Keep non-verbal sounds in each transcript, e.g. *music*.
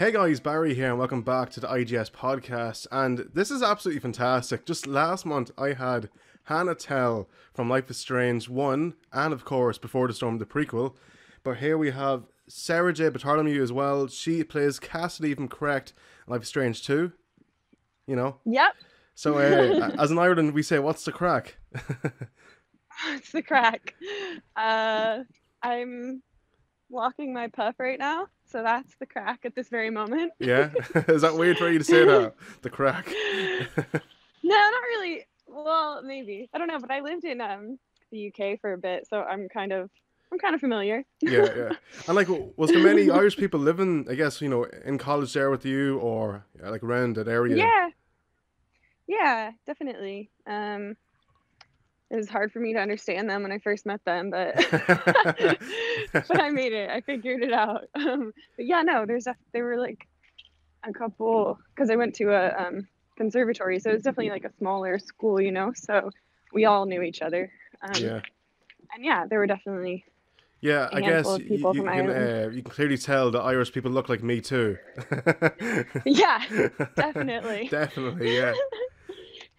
Hey guys, Barry here, and welcome back to the IGS podcast. And this is absolutely fantastic. Just last month, I had Hannah Telle from Life is Strange 1, and of course, Before the Storm, the prequel. But here we have Sarah J. Bartholomew as well. She plays Cassidy from Correct, Life is Strange 2. You know? Yep. So, uh, *laughs* as in Ireland, we say, What's the crack? *laughs* What's the crack. Uh, I'm walking my puff right now. So that's the crack at this very moment. yeah? *laughs* *laughs* is that weird for you to say that? The crack? *laughs* no, not really. Well, maybe. I don't know, but I lived in um the UK for a bit, so I'm kind of I'm kind of familiar. yeah, yeah. And like, was there many Irish people living, I guess, you know, in college there with you, or like around that area? Yeah. Yeah, definitely. Um, it was hard for me to understand them when I first met them, but *laughs* but I *laughs* made it. I figured it out. *laughs* Um, but yeah, no, there's a they were like a couple because I went to a um, conservatory, so it's definitely like a smaller school, you know. So we all knew each other. Um, yeah. And yeah, there were definitely. Yeah, I guess of you, people you from can Ireland. uh, you can clearly tell the Irish people look like me too. Yeah, definitely. Definitely, yeah.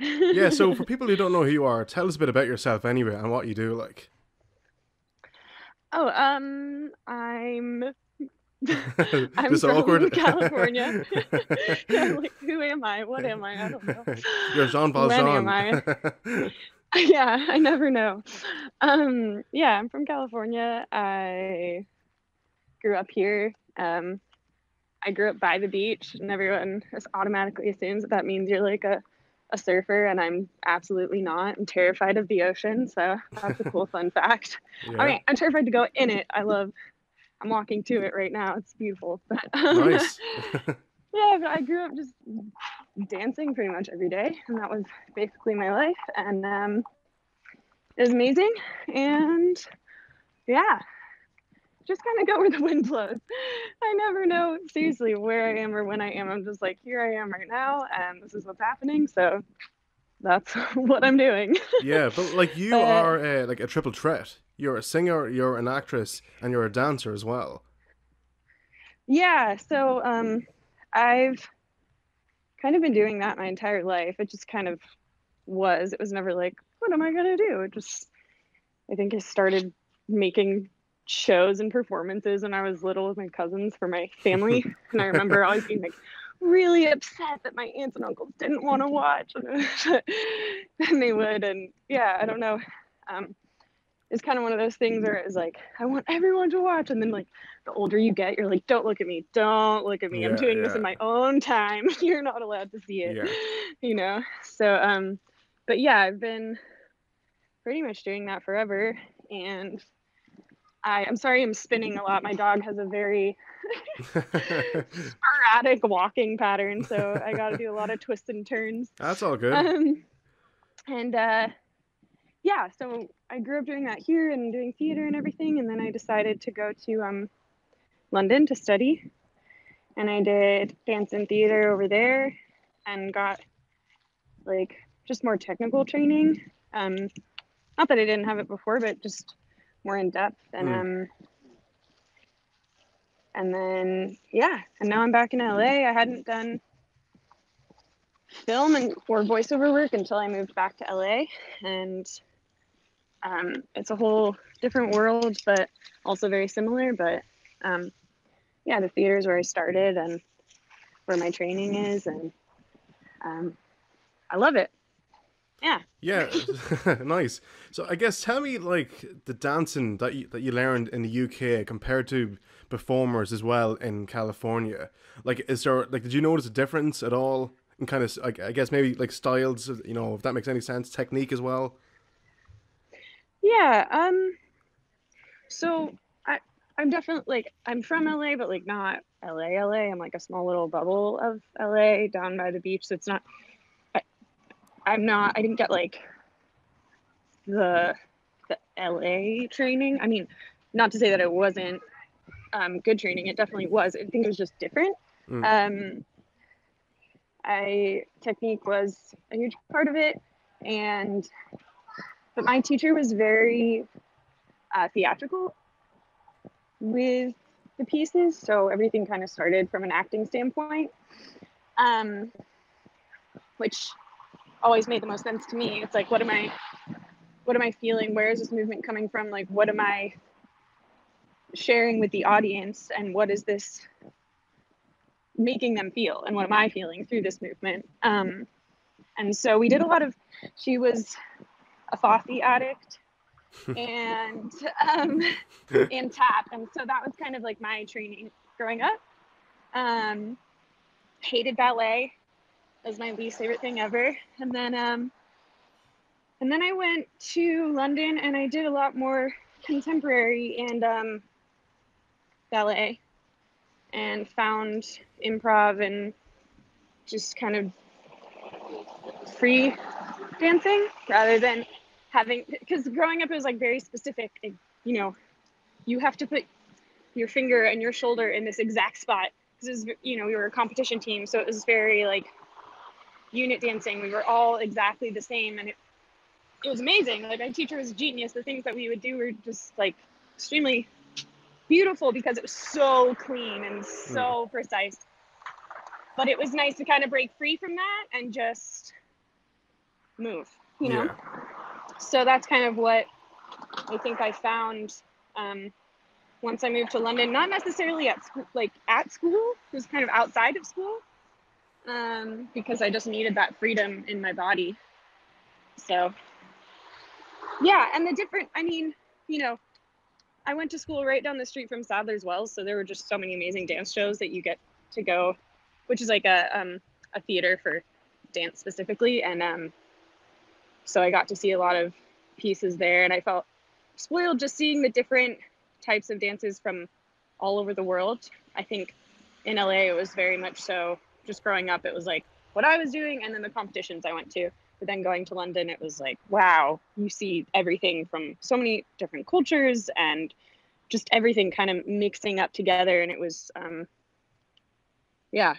Yeah, so *laughs* for people who don't know who you are, tell us a bit about yourself anyway and what you do. Like, Oh, um, I'm *laughs* I'm from awkward. *laughs* California. yeah, like, who am I? What am I? I don't know. you're Jean When Valjean. am yeah, I never know. Um, yeah, I'm from California. I grew up here. Um, I grew up by the beach, and everyone just automatically assumes that that means you're like a, a surfer, and I'm absolutely not. I'm terrified of the ocean, so that's a cool fun fact. *laughs* yeah. I mean, I'm terrified to go in it. I love. I'm walking to it right now. It's beautiful. But um, *laughs* nice. *laughs* yeah, but I grew up just dancing pretty much every day, and that was basically my life. And um, it was amazing. And yeah, just kind of go where the wind blows. I never know seriously where I am or when I am. I'm just like, here I am right now, and this is what's happening. So that's *laughs* what I'm doing. yeah, but like *laughs* you But- are uh, like a triple threat. You're a singer, you're an actress, and you're a dancer as well. Yeah, so um, I've kind of been doing that my entire life. It just kind of was. It was never like, what am I gonna do? It just, I think I started making shows and performances when I was little with my cousins for my *laughs* family, and I remember always being like really upset that my aunts and uncles didn't want to watch, *laughs* and they would, and yeah, I don't know. Um, it's kind of one of those things where it's like I want everyone to watch, and then like the older you get, you're like, don't look at me, don't look at me. I'm Yeah, doing this in my own time. *laughs* You're not allowed to see it. Yeah. You know. So um, but yeah, I've been pretty much doing that forever, and I I'm sorry I'm spinning a lot. My dog has a very *laughs* sporadic walking pattern, so I got to do a lot of twists and turns. That's all good. Um, and uh, yeah, so I grew up doing that here and doing theater and everything, and then I decided to go to um, London to study, and I did dance and theater over there, and got like just more technical training. Um, not that I didn't have it before, but just more in depth, and Mm. um, and then yeah, and now I'm back in LA. I hadn't done film and or voiceover work until I moved back to LA, and um, it's a whole different world, but also very similar. But um, yeah, the theater is where I started and where my training is, and um, I love it. Yeah. Yeah, *laughs* nice. So I guess tell me like the dancing that you that you learned in the UK compared to performers as well in California. Like, is there like did you notice a difference at all? In kind of like I guess maybe like styles, you know, if that makes any sense, technique as well. Yeah. Um. So I I'm definitely like I'm from LA, but like not LA. LA. I'm like a small little bubble of LA down by the beach. So it's not. I'm not. I didn't get like the the LA training. I mean, not to say that it wasn't um, good training. It definitely was. I think it was just different. Um, I technique was a huge part of it, and but my teacher was very uh, theatrical with the pieces. So everything kind of started from an acting standpoint, um, which always made the most sense to me. It's like, what am I, what am I feeling? Where is this movement coming from? Like, what am I sharing with the audience, and what is this making them feel, and what am I feeling through this movement? Um, and so we did a lot of. She was a Fosse addict *laughs* and um, *laughs* and tap, and so that was kind of like my training growing up. Um, hated ballet; was my least favorite thing ever. And then um, and then I went to London, and I did a lot more contemporary and um, ballet, and found improv and just kind of free dancing rather than having because growing up it was like very specific you know you have to put your finger and your shoulder in this exact spot because you know we were a competition team so it was very like unit dancing. We were all exactly the same and it, it was amazing. Like my teacher was a genius. The things that we would do were just like extremely beautiful because it was so clean and so mm. precise. But it was nice to kind of break free from that and just move you know? Yeah. So that's kind of what I think I found um, once I moved to London. Not necessarily at school, like at school, it was kind of outside of school um, because I just needed that freedom in my body. So, yeah, and the different, I mean, you know, I went to school right down the street from Sadler's Wells, so there were just so many amazing dance shows that you get to go, which is like a um, a theater for dance specifically, and um, so I got to see a lot of pieces there, and I felt spoiled just seeing the different types of dances from all over the world. I think in LA it was very much so. Just growing up, it was like what I was doing, and then the competitions I went to. But then going to London, it was like, wow, you see everything from so many different cultures and just everything kind of mixing up together. And it was, um, yeah,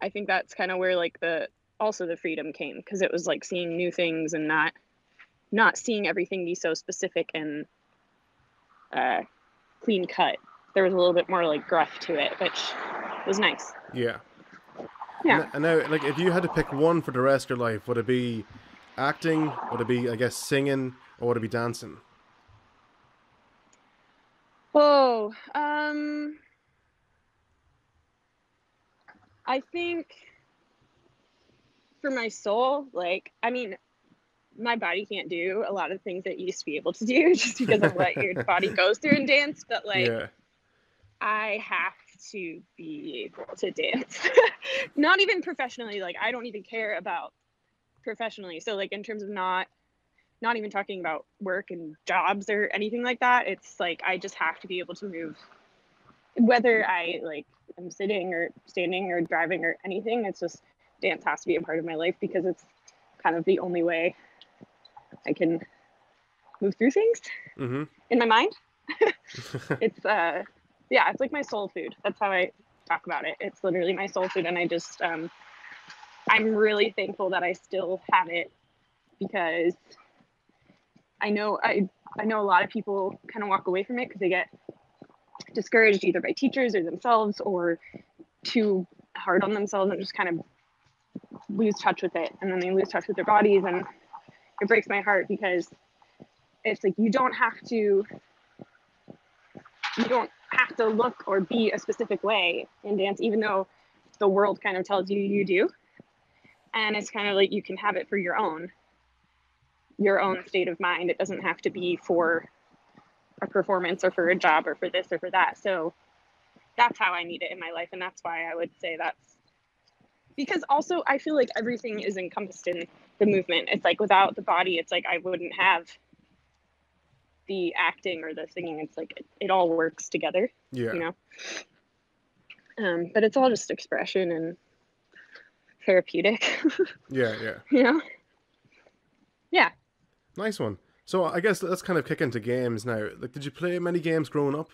I think that's kind of where like the also the freedom came because it was like seeing new things and not not seeing everything be so specific and uh, clean cut. There was a little bit more like gruff to it, which was nice. Yeah. Yeah. And now, like, if you had to pick one for the rest of your life, would it be acting? Would it be, I guess, singing, or would it be dancing? Oh, um, I think for my soul, like, I mean, my body can't do a lot of things that used to be able to do *laughs* just because of what your body *laughs* goes through in dance. But like, yeah. I have to be able to dance. *laughs* not even professionally. Like, I don't even care about professionally. So like, in terms of not, not even talking about work and jobs or anything like that. It's like I just have to be able to move, whether I like I'm sitting or standing or driving or anything. It's just dance has to be a part of my life because it's kind of the only way I can move through things mm-hmm. in my mind. *laughs* *laughs* it's uh yeah, it's like my soul food. That's how I talk about it. It's literally my soul food and I just um I'm really thankful that I still have it because I know I I know a lot of people kind of walk away from it because they get discouraged either by teachers or themselves or too hard on themselves and just kind of lose touch with it and then they lose touch with their bodies and it breaks my heart because it's like you don't have to you don't have to look or be a specific way in dance even though the world kind of tells you you do. And it's kind of like you can have it for your own your own state of mind. It doesn't have to be for a performance or for a job or for this or for that. So that's how i need it in my life. And that's why i would say that's because also I feel like everything is encompassed in the movement. It's like without the body, it's like I wouldn't have the acting or the singing. It's like it, it all works together. Yeah. You know. Um, but it's all just expression and therapeutic. *laughs* yeah, yeah. You know. Yeah. Nice one. So I guess let's kind of kick into games now. Like, did you play many games growing up?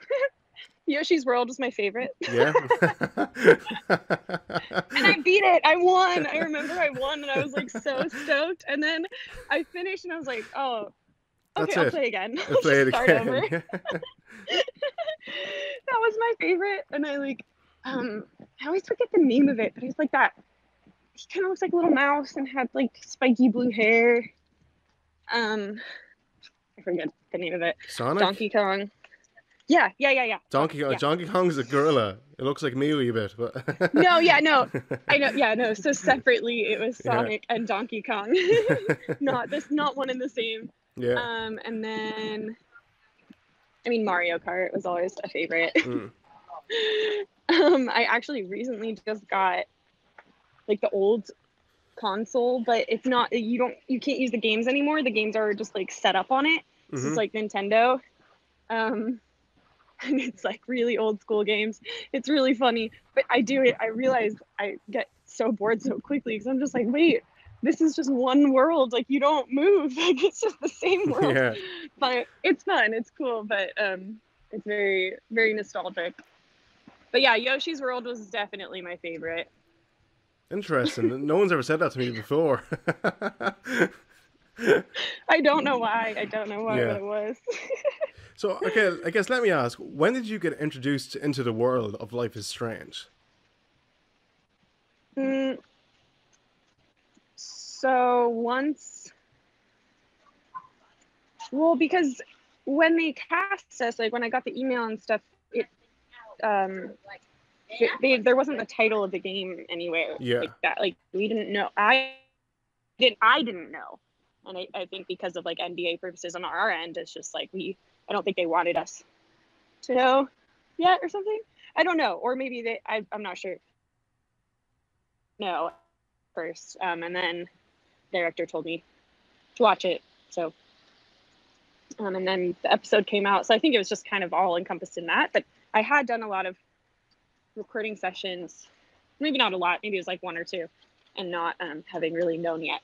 *laughs* Yoshi's World was my favorite. Yeah. *laughs* and I beat it. I won. I remember I won and I was like so stoked. And then I finished and I was like, oh, That's okay, I'll play again. I'll *laughs* play it again. over. *laughs* *laughs* that was my favorite, and I like, um, I always forget the name of it, but he's like that. He kind of looks like a little mouse and had like spiky blue hair. Um, I forget the name of it. Sonic. Donkey Kong. Yeah, yeah, yeah, yeah. Donkey Kong. Yeah. Donkey Kong's a gorilla. It looks like me a wee bit, but No, yeah, no. I know. Yeah, no. So separately, it was Yeah. Sonic and Donkey Kong. not this, not one and the same. Yeah. Um, and then, I mean, Mario Kart was always a favorite. Mm. *laughs* um, I actually recently just got like the old console, but it's not. You don't. You can't use the games anymore. The games are just like set up on it. Mhm. is like Nintendo. Um, *laughs* and it's like really old school games. It's really funny, but I do it. I realize I get so bored so quickly because I'm just like, wait, this is just one world. Like you don't move. *laughs* Like it's just the same *laughs* world. Yeah. But it's fun. It's cool. But um, it's very very nostalgic. But yeah, Yoshi's World was definitely my favorite. Interesting. no one's ever said that to me before. *laughs* I don't know why. I don't know why, Yeah. but it was. so, okay, I guess let me ask: When did you get introduced into the world of Life is Strange? Mm, so once, well, because when they cast us, like when I got the email and stuff, it um, they, they, there wasn't the title of the game anywhere. Yeah. Like that, like we didn't know. I didn't. I didn't know, and I, I think because of like NDA purposes on our end, it's just like we. I don't think they wanted us to know yet or something. I don't know, or maybe they. I, I'm not sure. No, first, um, and then director told me to watch it. So, um, and then the episode came out. So I think it was just kind of all encompassed in that. But I had done a lot of recording sessions, maybe not a lot, maybe it was like one or two, and not um, having really known yet.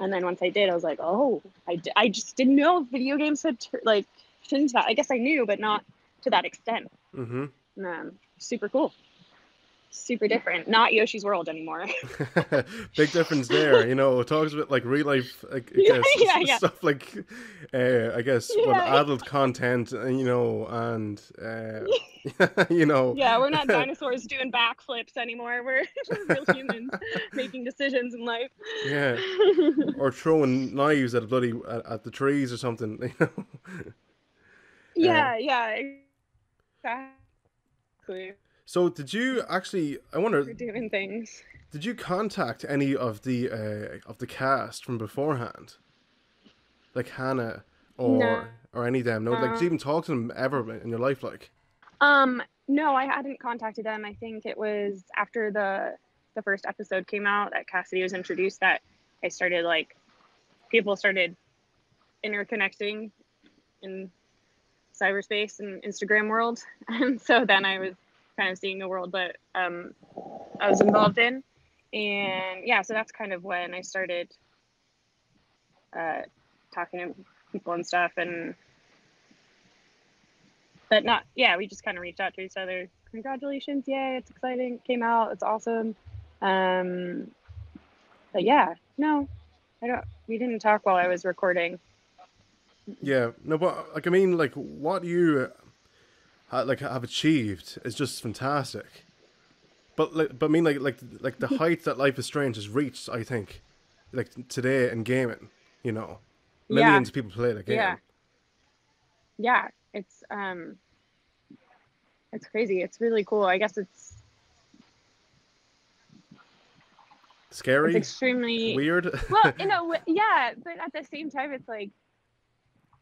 And then once I did, I was like, oh, I, d- I just didn't know video games had tur- like turned that. I guess I knew, but not to that extent. Mm-hmm. Um, super cool. Super different. Not Yoshi's World anymore. *laughs* *laughs* Big difference there. You know, it talks about like real life, like *laughs* guess, yeah, yeah. stuff like, uh, I guess, what Yeah. adult content, uh, you know, and uh, you know, yeah, we're not dinosaurs doing backflips anymore. We're real humans making decisions in life. yeah, or throwing knives at bloody at, at the trees or something. You know, yeah, yeah, exactly. So did you actually? I wonder, We're doing things. did you contact any of the uh, of the cast from beforehand, like Hannah or No. or any of them? No, like did you even talk to them ever in your life? Like, Um, no, I hadn't contacted them. I think it was after the the first episode came out that Cassidy was introduced that I started like people started interconnecting in cyberspace and Instagram world. *laughs* And so then I was kind of seeing the world that um, I was involved in. And yeah, so that's kind of when I started uh, talking to people and stuff and but not yeah we just kind of reached out to each other. Congratulations yay it's exciting it came out it's awesome. Um but yeah no i don't we didn't talk while i was recording. Yeah, no, but like I mean, like what you ha- like have achieved is just fantastic. But like, but I mean, like, like, like the *laughs* height that Life is Strange has reached, I think, like today in gaming, you know, Yeah. millions of people play the game. Yeah. yeah it's um it's crazy it's really cool i guess it's Scary, it's extremely weird. well in a *laughs* way, yeah but at the same time it's like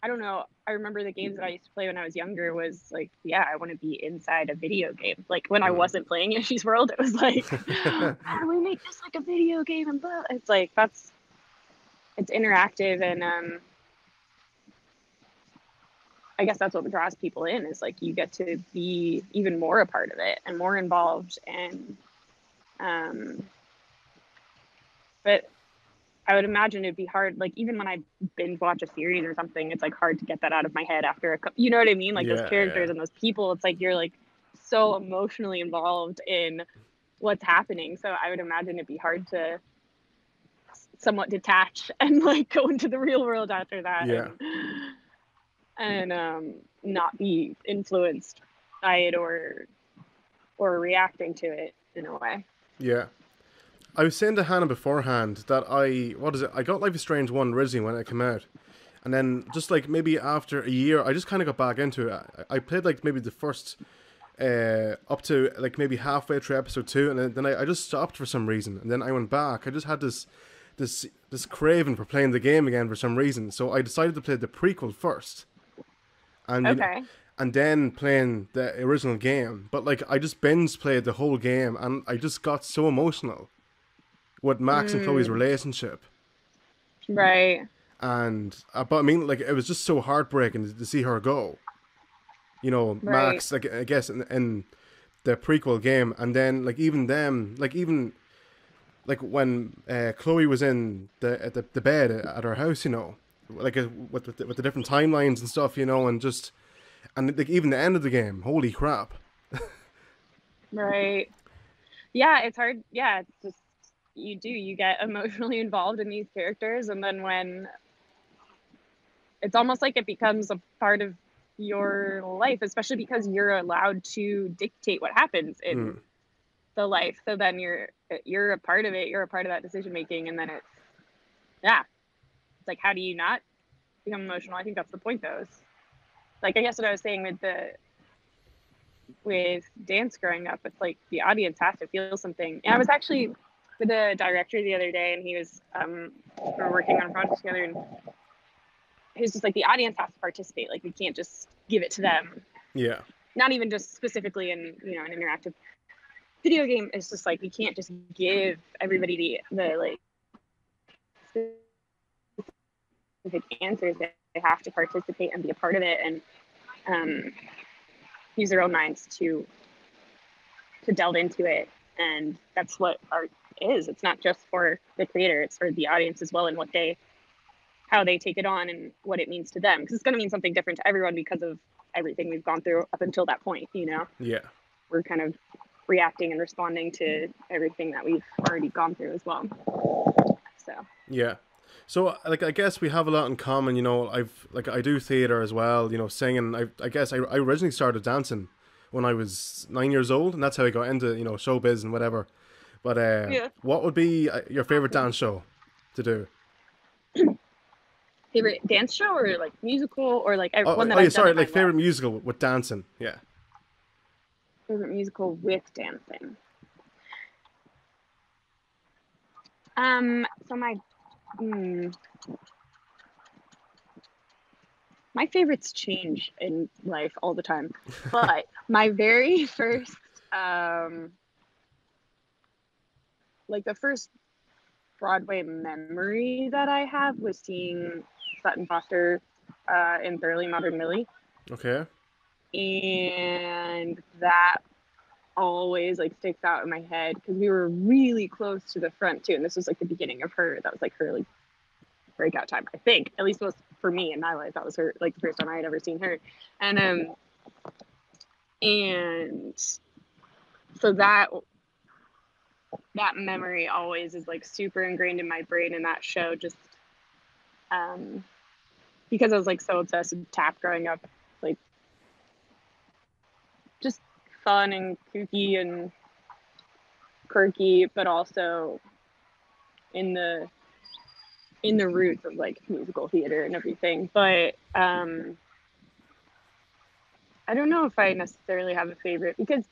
i don't know i remember the games that i used to play when i was younger was like yeah i want to be inside a video game. Like when i wasn't playing *laughs* yoshi's world it was like *laughs* how do we make this like a video game? And blah it's like that's it's interactive and um i guess that's what draws people in is like you get to be even more a part of it and more involved and um but I would imagine it'd be hard. Like even when I binge watch a series or something, it's like hard to get that out of my head after a. You know what I mean? Like Yeah, those characters yeah. and those people. It's like you're like so emotionally involved in what's happening. So I would imagine it'd be hard to somewhat detach *laughs* and like go into the real world after that. Yeah. And, and um, not be influenced by it or or reacting to it in a way. Yeah. I was saying to Hannah beforehand that I what is it? I got Life is Strange one originally when it came out, and then just like maybe after a year, I just kind of got back into it. I, I played like maybe the first uh, up to like maybe halfway through episode two, and then, I, I just stopped for some reason, and then I went back. I just had this this this craving for playing the game again for some reason, so I decided to play the prequel first, and Okay. and then playing the original game. But like I just binge played the whole game, and I just got so emotional with Max and Chloe's relationship. Right. And uh, but I mean, like it was just so heartbreaking to, to see her go. You know, Right. Max, like I guess in, in the prequel game, and then like even them, like even like when uh, Chloe was in the at the, the bed at her house, you know, like uh, with with the, with the different timelines and stuff, you know, and just and like even the end of the game, holy crap! *laughs* Right. Yeah, it's hard. Yeah, it's just you do you get *laughs* emotionally involved in these characters and then when it's almost like it becomes a part of your life, especially because you're allowed to dictate what happens in Mm. the life. So then you're you're a part of it, you're a part of that decision making and then it's yeah. It's like how do you not become emotional? I think that's the point though. is- like I guess what I was saying with the with dance growing up, it's like the audience has to feel something. And I was actually with a director the other day, and he was um, we were working on a project together, and he was just like the audience has to participate. Like we can't just give it to them. Yeah, Not even just specifically in you know an interactive video game. It's just like we can't just give everybody the the like specific answers. They have to participate and be a part of it, and um, use their own minds to to delve into it and that's what art is it's not just for the creator it's for the audience as well and what they how they take it on and what it means to them because it's going to mean something different to everyone because of everything we've gone through up until that point you know yeah, we're kind of reacting and responding to everything that we've already gone through as well so yeah. So like I guess we have a lot in common. You know, I've like I do theater as well. You know, singing. I I guess I, I originally started dancing when I was nine years old, and that's how I got into you know showbiz and whatever. But uh, Yeah. what would be uh, your favorite dance show to do? *clears throat* favorite dance show or like musical or like Oh, one that oh, yeah, sorry, like favorite life? musical with dancing. Yeah. favorite musical with dancing. Um, so my, hmm, my favorites change in life all the time, *laughs* but my very first, um, like the first Broadway memory that I have was seeing Sutton Foster uh, in Thoroughly Modern Millie. Okay. and that always like sticks out in my head because we were really close to the front too and this was like the beginning of her. That was like her like breakout time i think. At least it was for me in my life that was her like the first time i had ever seen her. And um and so that that memory always is like super ingrained in my brain and that show just um because i was like so obsessed with tap growing up like just fun and kooky and quirky, but also in the in the roots of like musical theater and everything. But um I don't know if I necessarily have a favorite because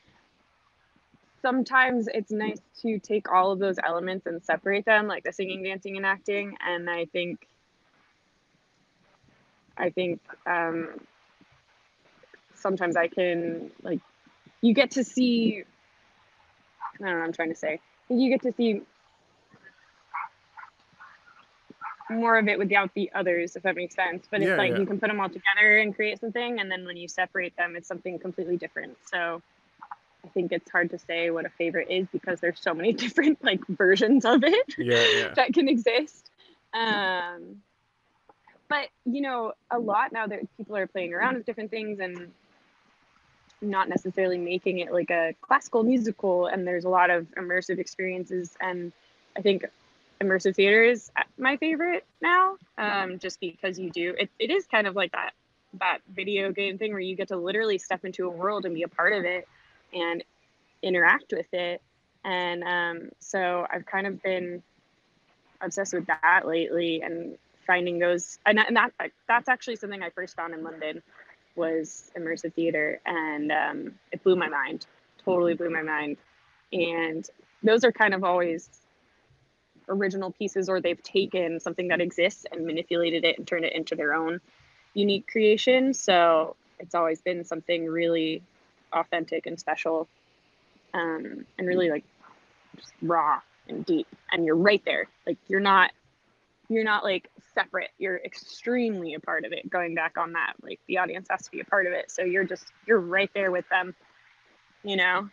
sometimes it's nice to take all of those elements and separate them, like the singing, dancing, and acting. And I think I think um sometimes I can like you get to see I don't know what I'm trying to say. You get to see more of it without the others, if that makes sense. But it's Yeah, like yeah. you can put them all together and create something, and then when you separate them, it's something completely different. So I think it's hard to say what a favorite is because there's so many *laughs* different like versions of it Yeah, yeah. that can exist. Um, but you know, a lot now that people are playing around with different things and not necessarily making it like a classical musical, and there's a lot of immersive experiences. And I think immersive theater is my favorite now, um, just because you do it. It is kind of like that that video game thing where you get to literally step into a world and be a part of it and interact with it. And um, so I've kind of been obsessed with that lately and finding those and, that, and that that's actually something I first found in London was immersive theater. And um, it blew my mind totally blew my mind. And those are kind of always original pieces or they've taken something that exists and manipulated it and turned it into their own unique creation. So it's always been something really authentic and special um, and really like raw and deep and you're right there. Like you're not you're not like separate. You're extremely a part of it going back on that. Like the audience has to be a part of it. So you're just you're right there with them you know?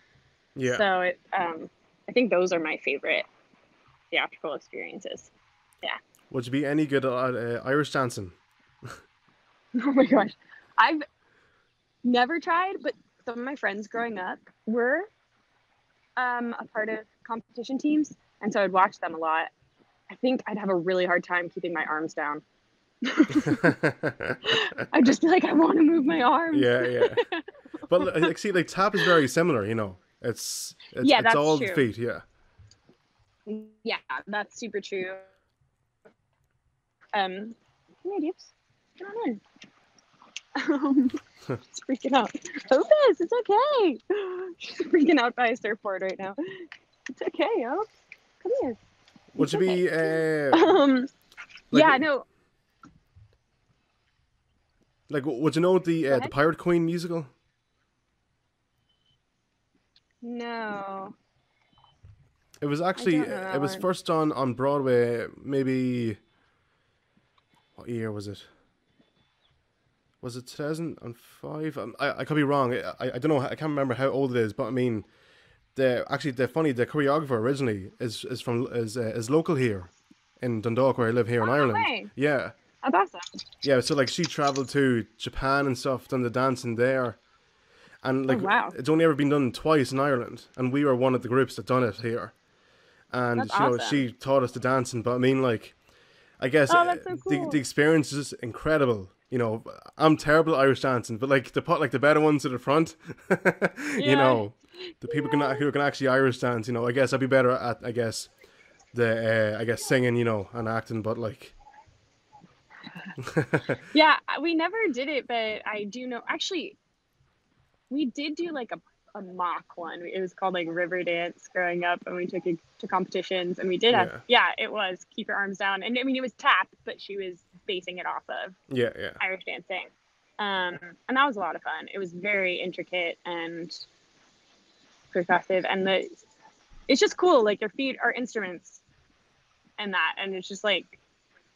Yeah. So it um i think those are my favorite theatrical experiences. Yeah. Would you be any good at uh, irish dancing? *laughs* Oh my gosh. I've never tried but some of my friends growing up were um a part of competition teams and so i'd watch them a lot I think I'd have a really hard time keeping my arms down. *laughs* *laughs* I'd just be like, I want to move my arms. Yeah, yeah. *laughs* But like, see, like tap is very similar. You know, it's it's, Yeah, it's all true. the feet. Yeah. Yeah, that's super true. Um, hey, Dukes, come on in. Um, she's freaking out. Opus, it's okay. She's freaking out by a surfboard right now. It's okay, Opus. Come here. Would you be uh, Um, Like- yeah, no, like? Would you know the uh, the. Pirate Queen musical? no. It was actually it was one. first done on Broadway. Maybe what year was it? Was it two thousand and five? Um, I I could be wrong. I, I don't know. I can't remember how old it is. But I mean, the actually the funny the choreographer originally is is from is uh, is local here in Dundalk where I live here in Oh, no Ireland. way. Yeah. That's awesome. Yeah, so like she traveled to Japan and stuff, done the dancing there, and like Oh, wow. it's only ever been done twice in Ireland, and we were one of the groups that done it here, and That's you know awesome. she taught us the dancing. But I mean, like, I guess Oh, so uh, the the experience is just incredible. You know, I'm terrible at Irish dancing, but like to put like the better ones to the front, *laughs* you know, the people can who can actually Irish dance. You know, I guess I'd be better at I guess the uh, I guess singing, you know, and acting, but like. *laughs* Yeah, we never did it, but I do know. Actually, we did do like a, a mock one. It was called like Riverdance growing up, and we took it to competitions, and we did have. Yeah, it was keep your arms down, and I mean it was tap, but she was basing it off of yeah, yeah. Irish dancing, um, and that was a lot of fun. It was very intricate and percussive, and the it's just cool. Like your feet are instruments, and that, and it's just like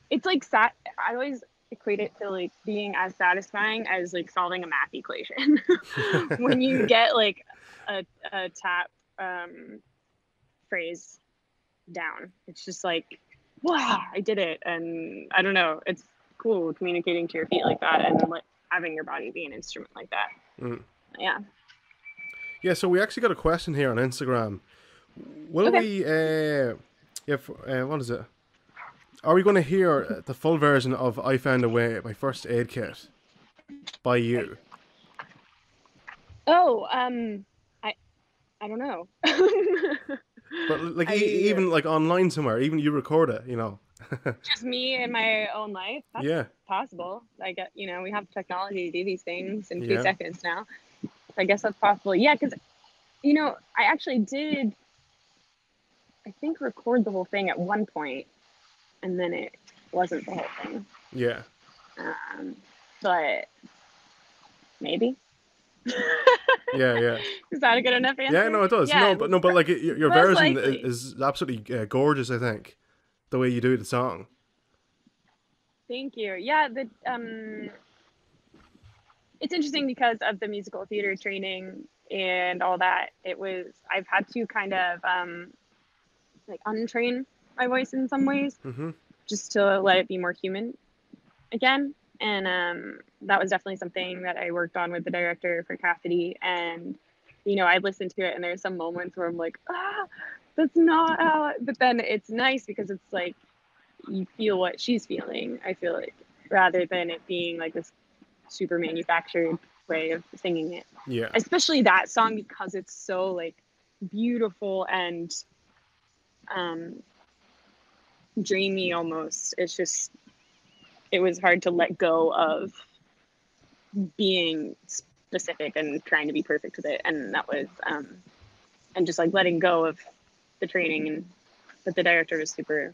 it's like sat. I always equate it to like being as satisfying as like solving a math equation *laughs* when you *laughs* get like a, a tap um, phrase down. It's just like, wow, I did it, and I don't know. It's cool communicating to your feet like that, and like having your body be an instrument like that. Mm. Yeah. Yeah, so we actually got a question here on Instagram. Will Okay. we, uh, yeah, f- uh, what is it? Are we going to hear uh, the full version of I Found a Way, my First Aid Kit, by you? Oh, um, I, I don't know. *laughs* But like, I- e- even like online somewhere, even you record it, you know? *laughs* just me in my own life. That's yeah, possible. I get, you know, we have technology to do these things in two Yeah. seconds now. I guess that's possible. Yeah, because, you know, I actually did, I think, record the whole thing at one point, and then it wasn't the whole thing. yeah. Um, but maybe. Yeah, yeah, *laughs* Is that a good enough answer? yeah. No, it does. Yeah, no, but no, but like your, your version likely. is, is absolutely uh, gorgeous. I think the way you do the song. Thank you. Yeah, the um it's interesting because of the musical theater training and all that. It was I've had to kind of um like untrain my voice in some ways hmm just to let it be more human again. And um that was definitely something that I worked on with the director for Cassidy and you know, I listened to it and there's some moments where I'm like, ah, that's not how. But then it's nice because it's like you feel what she's feeling. I feel like rather than it being like this super manufactured way of singing it. Yeah. Especially that song because it's so like beautiful and um dreamy almost. It's just it was hard to let go of being specific and trying to be perfect with it. And that was um and just like letting go of the training. And but the director was super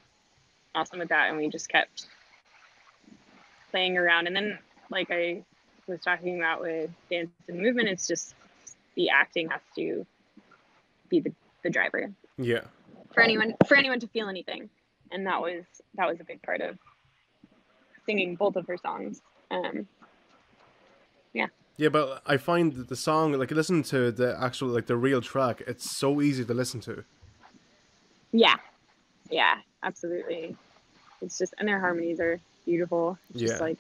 awesome with that. And we just kept playing around. And then like i was talking about with dance and movement it's just the acting has to be the, the driver. Yeah. for anyone for anyone to feel anything. And that was that was a big part of singing both of her songs um Yeah, Yeah, but I find that the song, like listen to the actual, like the real track, it's so easy to listen to. yeah yeah absolutely it's just and their harmonies are beautiful it's Yeah. just like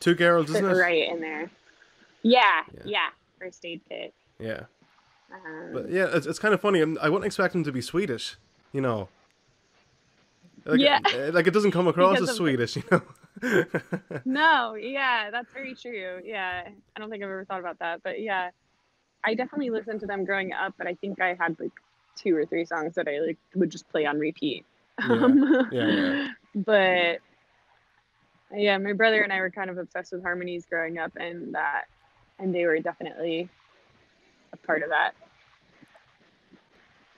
Two girls, isn't it? right in there yeah Yeah. yeah, First Aid Kit Yeah. um, But yeah, it's, it's kind of funny. I'm- wouldn't expect him to be Swedish, you know. Like, Yeah. Like it doesn't come *laughs* across Because as Swedish, you know. *laughs* No, yeah, that's very true. Yeah, I don't think I've ever thought about that, but yeah, I definitely listened to them growing up, but I think I had like two or three songs that I like would just play on repeat. Yeah, Um, yeah, yeah. *laughs* But yeah, my brother and I were kind of obsessed with harmonies growing up, and that, and they were definitely a part of that.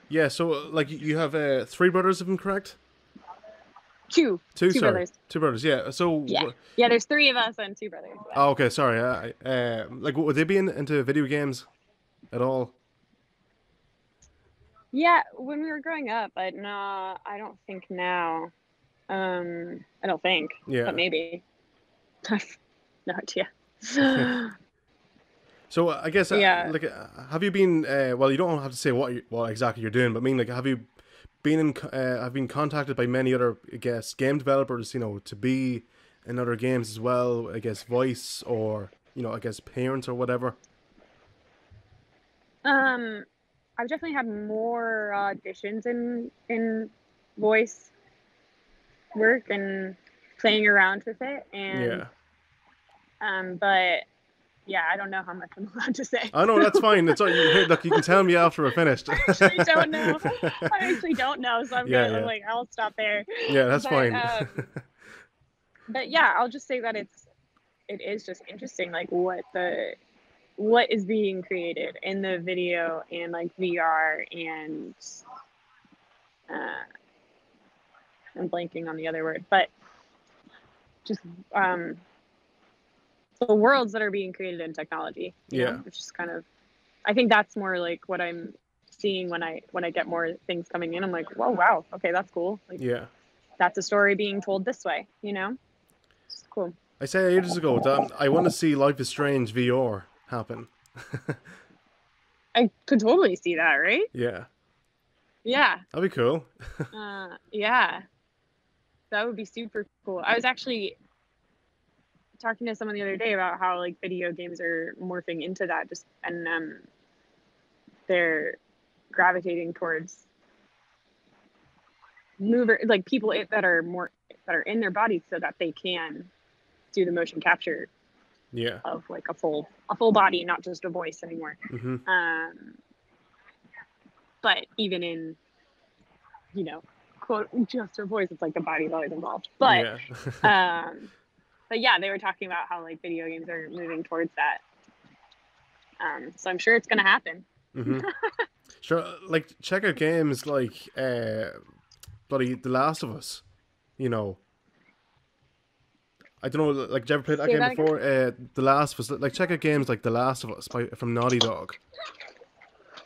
yeah. So like you have uh, three brothers, if I'm correct. Two, Two, Two brothers. Two brothers. Yeah. So. Yeah. wh- yeah, there's three of us and two brothers. Oh, okay. Sorry. Uh, I- uh, like, would they be in, into video games at all? Yeah, when we were growing up, but no, I don't think now. Um, I don't think, Yeah. but maybe. *laughs* no idea. *laughs* So uh, I guess, uh, Yeah. like, uh, have you been? Uh, well, you don't have to say what you, what exactly you're doing, but I mean, like, have you been in? Uh, have been contacted by many other, I guess, game developers, you know, to be in other games as well. I guess voice or you know, I guess parents or whatever. um, I've definitely had more auditions in in voice work and playing around with it, and Yeah, um, but yeah, I don't know how much I'm *laughs* allowed to say. I know that's fine. It's all you. Look, you can tell me after we're finished. *laughs* I actually *laughs* don't know. I actually don't know, so I'm Yeah, gonna yeah. I'm like I'll stop there. yeah, that's But, fine. um, but yeah, I'll just say that it's it is just interesting, like what the what is being created in the video and like VR and uh, I'm blanking on the other word, but just um worlds that are being created in technology. you know, Yeah. which is kind of I think that's more like what I'm seeing when I when I get more things coming in. I'm like, whoa, wow, okay, that's cool. Like yeah. that's a story being told this way, you know? It's cool. I said ages ago that I want to see Life is Strange VR happen. *laughs* I could totally see that, right? Yeah, Yeah. that'd be cool. *laughs* Uh, yeah. That would be super cool. I was actually talking to someone the other day about how like video games are morphing into that just and um they're gravitating towards mover like people that are more that are in their bodies so that they can do the motion capture Yeah. of like a full a full body not just a voice anymore hmm um, but even in you know quote just her voice it's like the body's always involved but yeah. *laughs* um but yeah they were talking about how like video games are moving towards that um so i'm sure it's gonna happen Mm-hmm. *laughs* Sure, like check out games like uh, bloody The Last of Us. You know, I don't know. Like, did you ever play that Say game that again? before? Uh, The Last of Us. Like, check out games like The Last of Us by from Naughty Dog.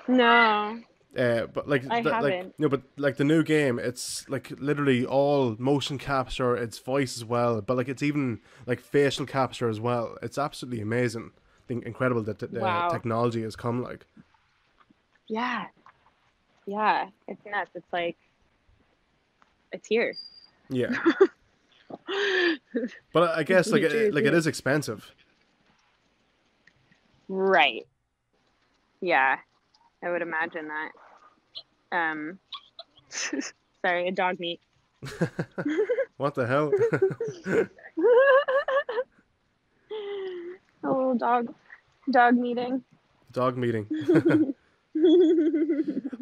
no Uh, but like, I the- haven't. no, but like the new game, it's like literally all motion capture. It's voice as well, but like it's even like facial capture as well. It's absolutely amazing. I think incredible that the Wow. technology has come. Like, yeah yeah it's nuts it's like it's here yeah. *laughs* But I guess like it, like it is expensive. right yeah i would imagine that um *laughs* Sorry, a dog meat. *laughs* what the hell? *laughs* a little dog, dog meeting. Dog meeting.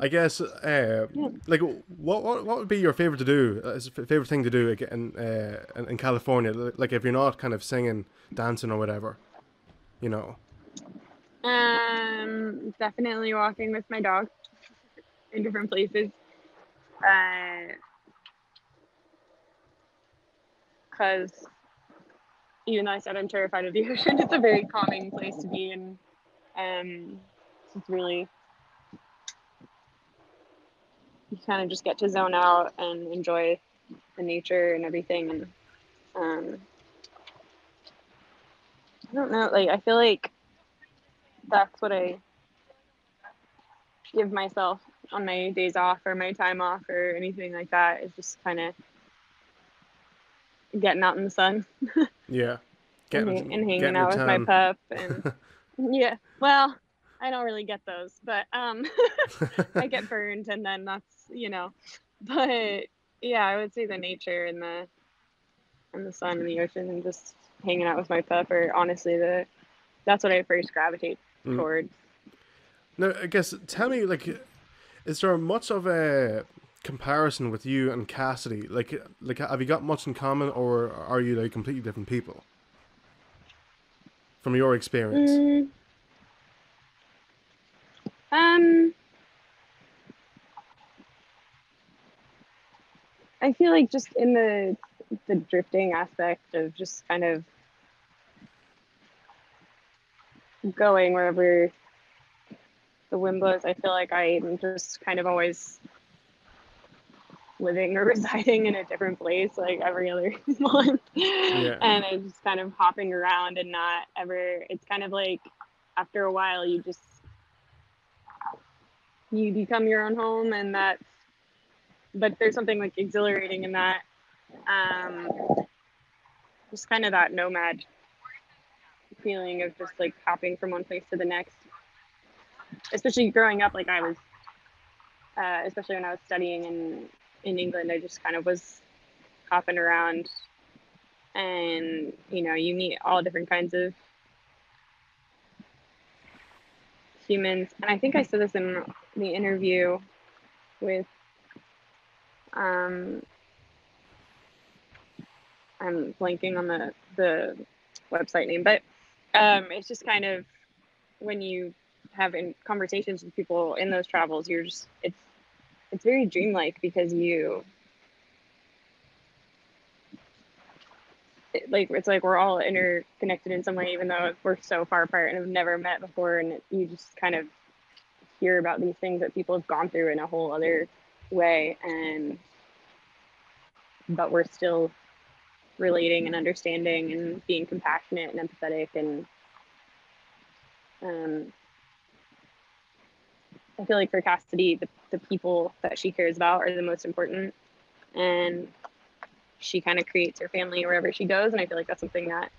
I guess, uh, like, what, what what would be your favorite to do? Uh, favorite thing to do in uh, in California? Like, if you're not kind of singing, dancing, or whatever, you know. Um, definitely walking with my dog in different places. Uh, because even though I said I'm terrified of the *laughs* ocean, it's a very calming place to be in. Um, it's really you kind of just get to zone out and enjoy the nature and everything and um, I don't know like I feel like that's what I give myself on my days off or my time off or anything like that is just kind of getting out in the sun. *laughs* yeah. Getting, and, and hanging out with my pup and *laughs* yeah. Well, I don't really get those, but um, *laughs* I get burned, and then that's you know. But yeah, I would say the nature and the and the sun and the ocean and just hanging out with my pup are honestly the that's what I first gravitate mm. towards. No, I guess tell me like, is there much of a comparison with you and Cassidy? Like, like have you got much in common, or are you like completely different people? From your experience. Mm. Um, I feel like just in the the drifting aspect of just kind of going wherever the wind blows, I feel like I'm just kind of always living or *laughs* residing in a different place like every other *laughs* month. Yeah. And I'm just kind of hopping around and not ever, it's kind of like after a while, you just you become your own home and that's but there's something like exhilarating in that um just kind of that nomad feeling of just like hopping from one place to the next especially growing up like i was uh, especially when i was studying in in england i just kind of was hopping around. And you know you meet all different kinds of humans. And i think i said this in the interview with um, I'm blanking on the the website name, but um, it's just kind of when you have conversations with people in those travels, you're just it's it's very dreamlike because you it, like it's like we're all interconnected in some way, even though we're so far apart and have never met before, and you just kind of hear about these things that people have gone through in a whole other way and but we're still relating and understanding and being compassionate and empathetic and um, I feel like for Cassidy, the, the people that she cares about are the most important. And she kind of creates her family wherever she goes. And I feel like that's something that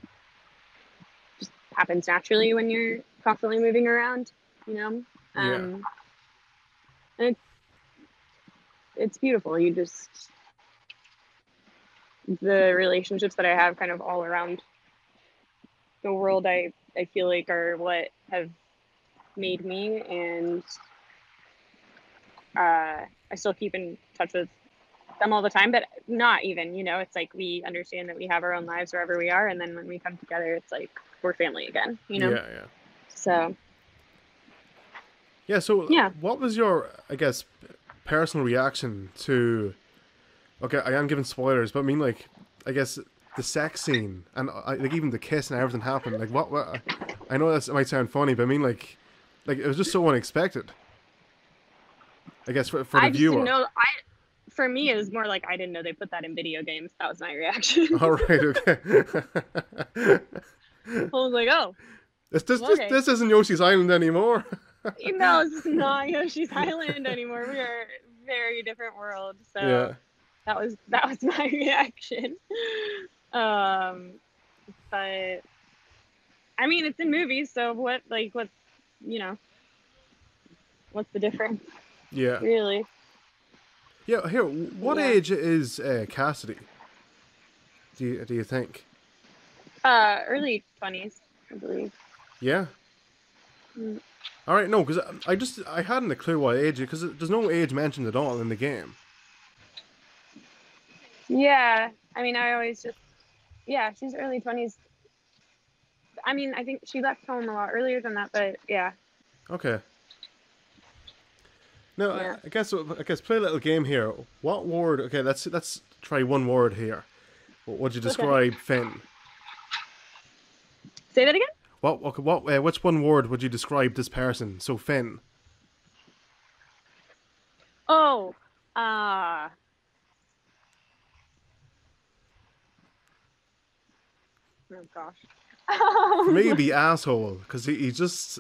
just happens naturally when you're constantly moving around, you know? Um, yeah. it's, it's beautiful. You just, the relationships that I have kind of all around the world, I, I feel like are what have made me. And uh, I still keep in touch with them all the time, but not even, you know, it's like we understand that we have our own lives wherever we are. And then when we come together, it's like we're family again, you know? Yeah, yeah. So yeah. So yeah. what was your, I guess, personal reaction to? Okay, I am giving spoilers, but I mean, like, I guess the sex scene and uh, like even the kiss and everything happened. Like, what? what I know that might sound funny, but I mean, like, like it was just so unexpected. I guess for, for the I viewer. No, I for me it was more like I didn't know they put that in video games. That was my reaction. *laughs* All right, okay. I was like, oh. This this, okay. this, this isn't Yoshi's Island anymore *laughs* no, it's *laughs* not Yoshi's Island anymore. We are very different world. So yeah. that was that was my reaction. Um, but I mean, it's in movies, so what? Like, what? You know, what's the difference? Yeah. Really. Yeah, here. What Yeah. age is uh, Cassidy? Do you do you think? Uh, early twenties, I believe. Yeah. Mm. All right, no, because I just I hadn't a clue what age because there's no age mentioned at all in the game. Yeah, I mean, I always just, yeah, she's early twenties. I mean, I think she left home a lot earlier than that, but yeah. Okay. No, Yeah. I, I guess I guess play a little game here. What word? Okay, let's let's try one word here. What would you describe Finn? Say that again. What okay, what uh, which one word would you describe this person? So Finn. Oh, uh, oh gosh. *laughs* Maybe asshole because he, he just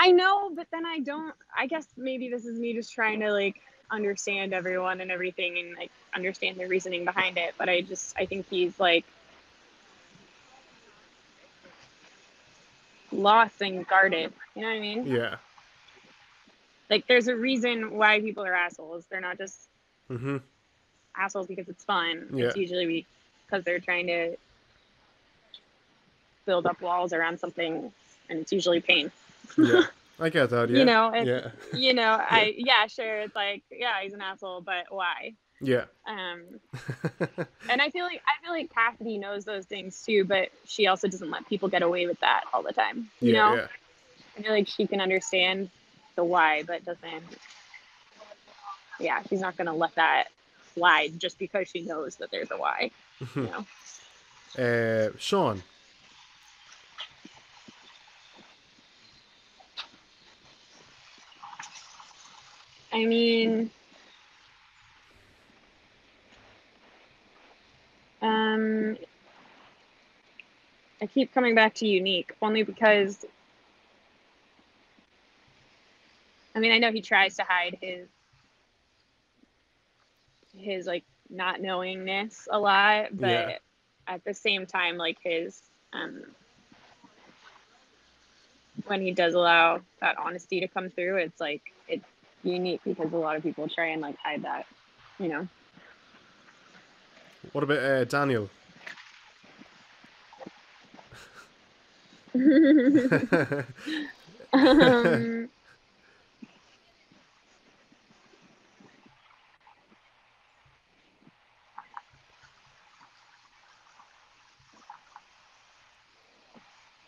I know, but then I don't. I guess maybe this is me just trying to like understand everyone and everything and like understand the reasoning behind it. But I just, I think he's like lost and guarded. You know what I mean? yeah. Like, there's a reason why people are assholes. They're not just Mm-hmm. assholes because it's fun. Yeah. It's usually because they're trying to build up walls around something, and it's usually pain. Yeah. *laughs* I get that. Yeah. You know, *laughs* Yeah. you know, I yeah, sure, it's like yeah, he's an asshole, but why? Yeah. Um, *laughs* and I feel like I feel like Cassidy knows those things too, but she also doesn't let people get away with that all the time. You yeah. know, Yeah. I feel like she can understand the why, but doesn't. Yeah, she's not gonna let that slide just because she knows that there's a why. You know. Uh, Sean. I mean, um, I keep coming back to unique only because, I mean, I know he tries to hide his his like not knowingness a lot, but Yeah. at the same time, like his um, when he does allow that honesty to come through, it's like it's unique because a lot of people try and like hide that, you know. What about uh, Daniel? *laughs* um, *laughs*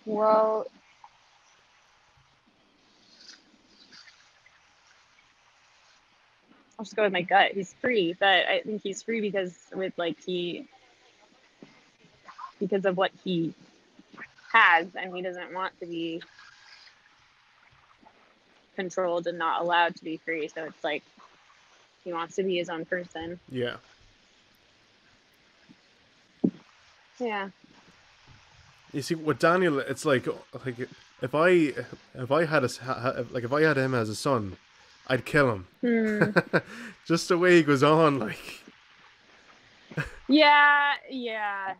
well, I'll just go with my gut. He's free, but I think he's free because with like he because of what he has and he doesn't want to be controlled and not allowed to be free. So it's like he wants to be his own person. yeah. Yeah. You see, with Daniel, it's like like if I if I had a s- ha- ha- like if I had him as a son, I'd kill him. Hmm. *laughs* Just the way he goes on, like *laughs* yeah, yeah.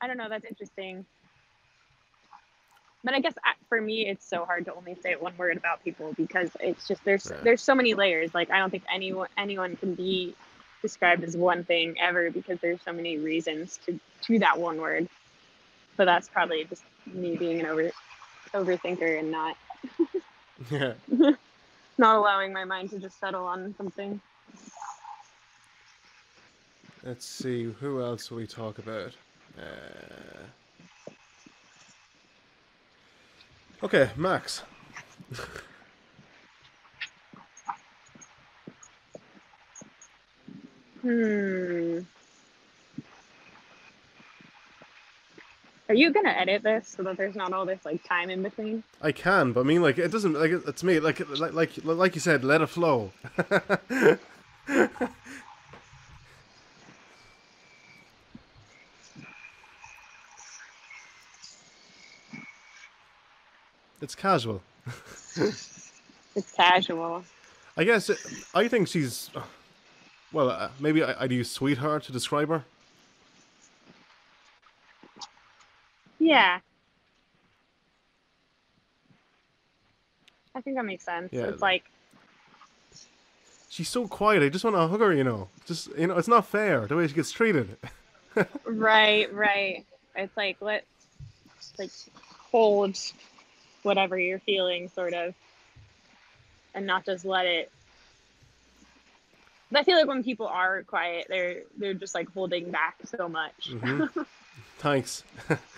I don't know. That's interesting. But I guess for me, it's so hard to only say one word about people because it's just there's there's so many layers. Like I don't think anyone anyone can be described as one thing ever because there's so many reasons to to that one word. But that's probably just me being an over overthinker and not yeah. *laughs* not allowing my mind to just settle on something. Let's see, who else will we talk about? Uh... Okay, Max. Hmm. Are you gonna edit this so that there's not all this like time in between? I can, but I mean, like, it doesn't like it, it's me. Like, like, like, like you said, let it flow. *laughs* it's casual. *laughs* It's casual. I guess it, I think she's. Well, uh, maybe I, I'd use sweetheart to describe her. Yeah. I think that makes sense. Yeah. It's like she's so quiet. I just want to hug her. You know, just you know, it's not fair the way she gets treated. *laughs* right, right. It's like let's like hold whatever you're feeling, sort of, and not just let it. I feel like when people are quiet, they're they're just like holding back so much. Mhm. *laughs* Thanks. *laughs*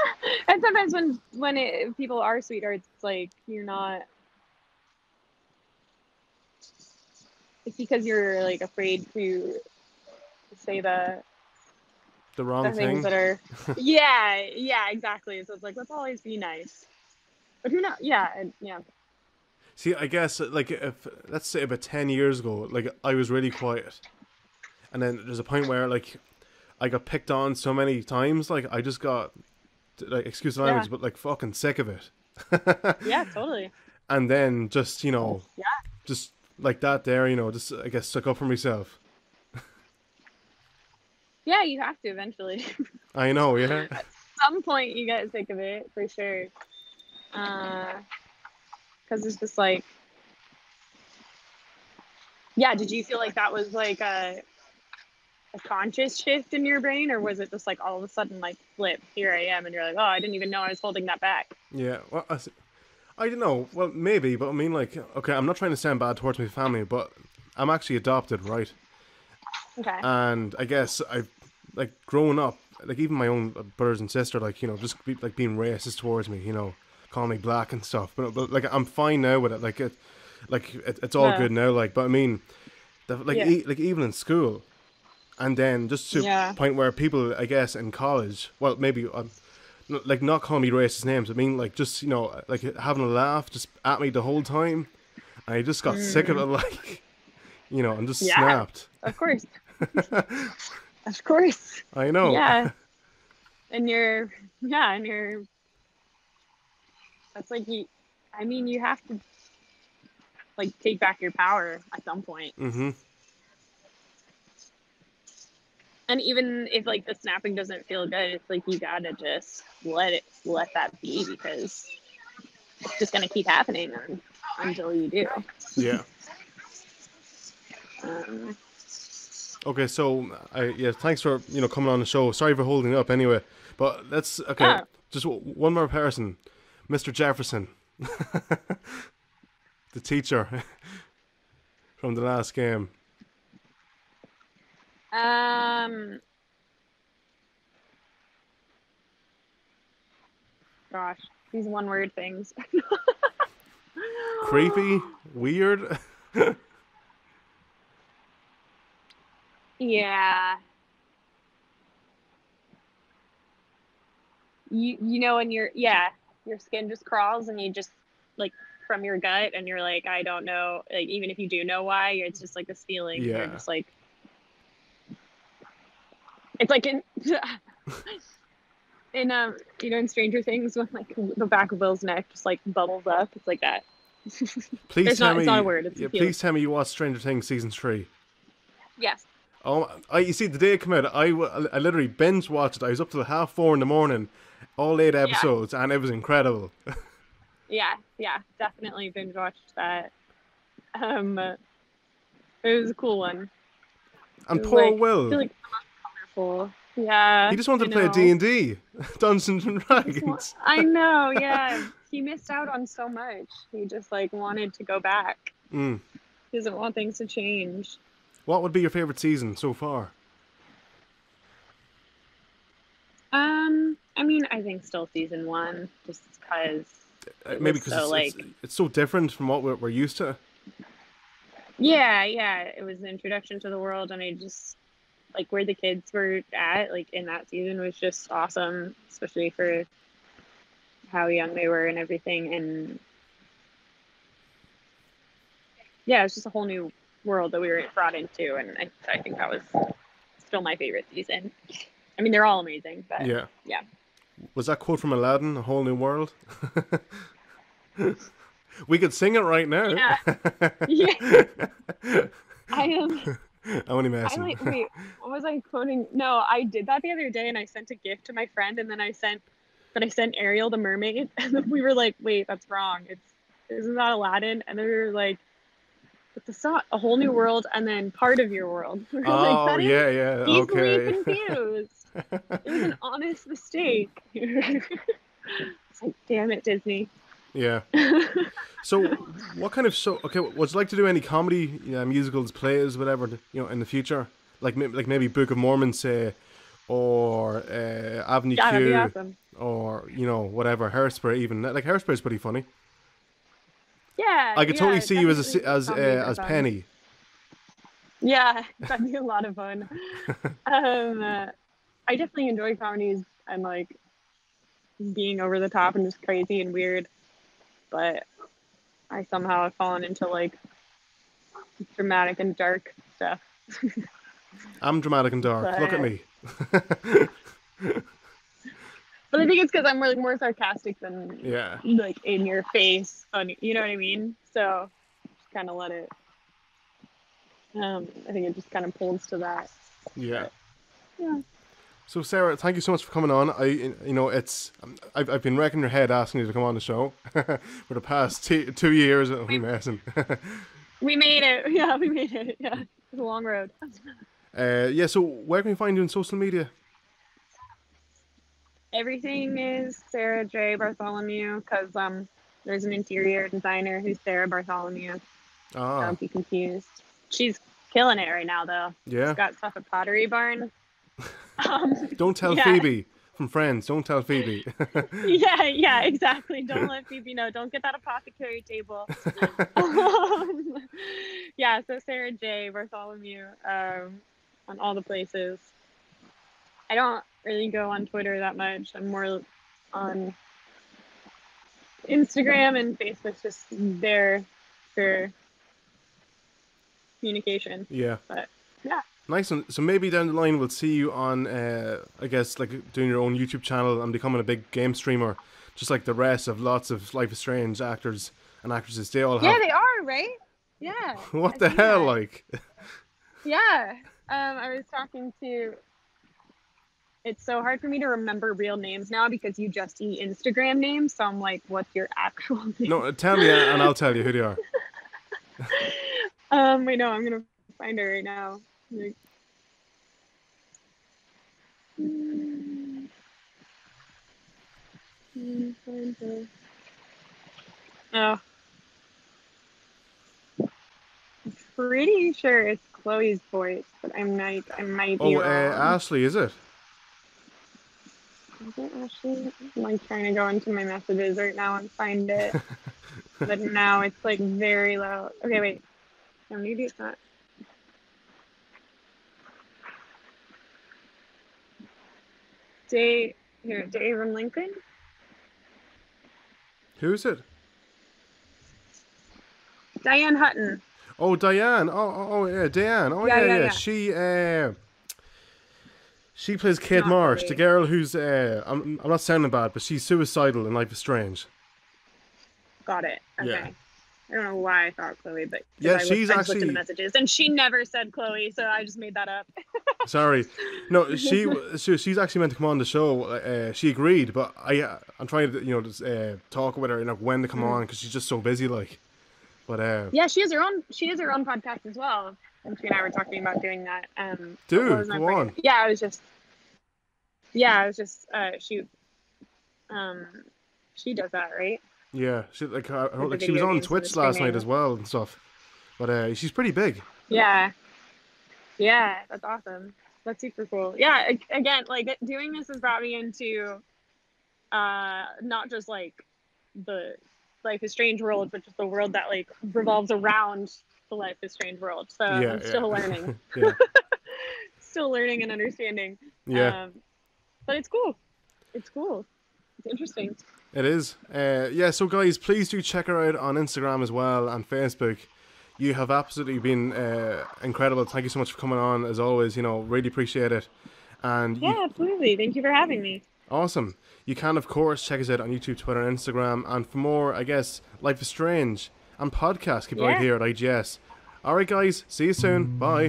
*laughs* and sometimes when when it, people are sweethearts, it's like you're not. It's because you're like afraid to say the The wrong the thing. things that are. *laughs* yeah, yeah, exactly. So it's like let's always be nice. But who knows? Yeah, and yeah. See, I guess like if let's say about ten years ago, like I was really quiet, and then there's a point where like I got picked on so many times, like I just got like excuse the Yeah. language, but like fucking sick of it. *laughs* Yeah, totally. and then just you know, Yeah. just like that there, you know, just I guess stuck up for myself. *laughs* Yeah, you have to eventually. *laughs* I know, yeah. At some point you get sick of it for sure. Uh, Because it's just like, yeah. Did you feel like that was like a a conscious shift in your brain, or was it just like all of a sudden like flip? Here I am, and you're like, oh, I didn't even know I was holding that back. Yeah, well, I, I don't know. Well, maybe, but I mean, like, okay, I'm not trying to sound bad towards my family, but I'm actually adopted, right? Okay. And I guess I've like growing up, like even my own uh, brothers and sister, like you know, just be, like being racist towards me, you know, calling me black and stuff. But, but like I'm fine now with it. Like it, like it, it's all Yeah. good now. Like, but I mean, the, like Yeah. e- like even in school, and then just to Yeah. point where people, I guess, in college, well, maybe. Um, like not calling me racist names. I mean, like just you know, like having a laugh just at me the whole time. And I just got sick of it, like *laughs* you know, and just Mm. Yeah. snapped. of course. *laughs* of course. I know. Yeah. *laughs* And you're, yeah, and you're. That's like you. I mean, you have to like take back your power at some point. Mm-hmm. And even if like the snapping doesn't feel good, it's like you gotta just let it let that be because it's just gonna keep happening un- until you do. Yeah. Um, Okay, so I yeah, thanks for you know coming on the show. Sorry for holding up anyway, but let's okay. Just w- one more person, Mr. Jefferson, *laughs* the teacher *laughs* from the last game. Um. Gosh, these one-word things. Creepy, weird. *laughs* Yeah. You you know when you're yeah, your skin just crawls and you just like from your gut and you're like, I don't know, like even if you do know why, it's just like this feeling. You're Yeah. just like it's like in *laughs* in um you know in Stranger Things when like the back of Will's neck just like bubbles up. It's like that. *laughs* Please tell not- me. it's not a word, it's yeah, please tell me you watched Stranger Things season three. Yes. Oh, I you see the day it came out, I, I literally binge watched it. I was up till half four in the morning, all eight episodes, and it was incredible. *laughs* Yeah, yeah, definitely binge watched that. Um, it was a cool one. And poor like- I Will, feel like colorful. Yeah. he just wanted to play know. D and D, *laughs* Dungeons and Dragons. I know. *laughs* Yeah, he missed out on so much. He just like wanted to go back. Mm. He doesn't want things to change. What would be your favorite season so far? Um, I mean, I think still season one, just because. Uh, Maybe because so, it's, it's, it's so different from what we're, we're used to. Yeah, yeah, it was an introduction to the world, and I just like where the kids were at, like in that season, was just awesome, especially for how young they were and everything. And yeah, it was just a whole new world that we were brought into, and I, I think that was still my favorite season. I mean, they're all amazing, but Yeah. yeah. Was that quote from Aladdin, A Whole New World? *laughs* we could sing it right now. Yeah. *laughs* Yeah. *laughs* I am. *laughs* I'm only I messing. like wait, *laughs* what was I quoting? No, I did that the other day and I sent a gift to my friend and then I sent but I sent Ariel the mermaid *laughs* and then we were like, wait, that's wrong. It's isn't that Aladdin? And then we were like But the song, a whole new world, and then part of your world. We're Oh is yeah, yeah. easily Okay. confused. it was an honest mistake. it's like, damn it, Disney. Yeah. So, what kind of show? Okay, would you like to do any comedy, yeah, musicals, plays, whatever, you know, in the future? Like, like maybe Book of Mormon, say, or uh, Avenue Yeah, that'd be Q, awesome. or you know, whatever. Hairspray, even like Hairspray's pretty funny. Yeah, I could yeah, totally see you as a, as uh, as fun. Penny. Yeah, *laughs* *laughs* that'd be a lot of fun. *laughs* um, uh, I definitely enjoy comedies and like being over the top and just crazy and weird, but I somehow have fallen into like dramatic and dark stuff. *laughs* I'm dramatic and dark. Look at me. *laughs* But I think it's because I'm like more sarcastic than yeah. like in your face funny. You know what I mean? So just kind of let it. Um, I think it just kind of pulls to that. Yeah. Yeah. So Sarah, thank you so much for coming on. I, you know, it's I've, I've been wrecking your head asking you to come on the show *laughs* for the past two, two years. Oh, I'm messing. *laughs* We made it. *laughs* Yeah, we made it. Yeah, it's a long road. uh, yeah. So where can we find you on social media? Everything is Sarah J. Bartholomew because um, there's an interior designer who's Sarah Bartholomew. Ah, Don't be confused. She's killing it right now, though. yeah. She's got stuff at Pottery Barn. Um, *laughs* Don't tell yeah. Phoebe from Friends. Don't tell Phoebe. *laughs* yeah, yeah, *laughs* exactly. Don't let Phoebe know. Don't get that apothecary table. um, yeah, so Sarah J. Bartholomew um, on all the places. I don't really go on Twitter that much. I'm more on Instagram and Facebook, just there for communication. yeah. But yeah. Nice one. So maybe down the line we'll see you on, uh, I guess, like doing your own YouTube channel and becoming a big game streamer, just like the rest of lots of Life is Strange actors and actresses. They all Yeah, they are, right? Yeah. *laughs* what I the hell, that. like? *laughs* Yeah. Um, I was talking to. It's so hard for me to remember real names now because you just eat Instagram names. So I'm like, what's your actual *laughs* name? No, tell me and I'll tell you who they are. Um, wait, no, I'm gonna find her right now. Like- find her. Oh. I'm pretty sure it's Chloe's voice, but I might, I might be Oh, uh. Ashley, is it? Is it Ashley? I'm like trying to go into my messages right now and find it, *laughs* but now it's like very low. Okay, wait. No, maybe it's not. Dave here, Dave from Lincoln. Who is it? Dayeanne Hutton. Oh, Dayeanne. Oh, oh, oh yeah, Dayeanne. Oh, Yeah, yeah, yeah, yeah. She, uh, she plays Kate Not Marsh, Chloe. the girl who's, uh, I'm, I'm not sounding bad, but she's suicidal in Life is Strange. Got it. Okay. Yeah. I don't know why I thought Chloe, but Yeah, I she's I just looked at actually- the messages, and she never said Chloe, so I just made that up. *laughs* Sorry, no, *laughs* she, she she's actually meant to come on the show. Uh, she agreed, but I uh, I'm trying to you know just, uh, talk with her you know when to come on because she's just so busy like. But uh, Yeah, she has her own. She has her own podcast as well. And she and I were talking about doing that. Um, Dude, go brain- on. Yeah, I was just. Yeah, I was just. Uh, she. Um, she does that, right? yeah, she like I, like she was on and Twitch last night as well and stuff. But uh, she's pretty big. Yeah. Yeah, that's awesome. That's super cool. Yeah, again, like doing this has brought me into, uh, not just like the Life is Strange world, but just the world that like revolves around the Life is Strange world. So yeah, I'm still yeah. learning. *laughs* *laughs* still learning and understanding. yeah, Um, but it's cool. It's cool. It's interesting. it is. Uh, yeah, so guys, please do check her out on Instagram as well and Facebook. You have absolutely been uh, incredible. Thank you so much for coming on. As always, you know, really appreciate it. And you, Yeah, absolutely. Thank you for having me. Awesome. You can, of course, check us out on YouTube, Twitter, and Instagram. And for more, I guess, Life is Strange and podcasts, keep it right here at IGS. All right, guys. See you soon. Bye.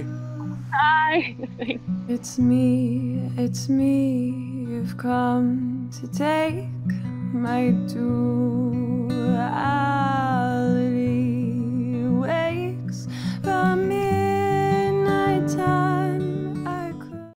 Bye. *laughs* It's me, it's me, you've come to take my due. I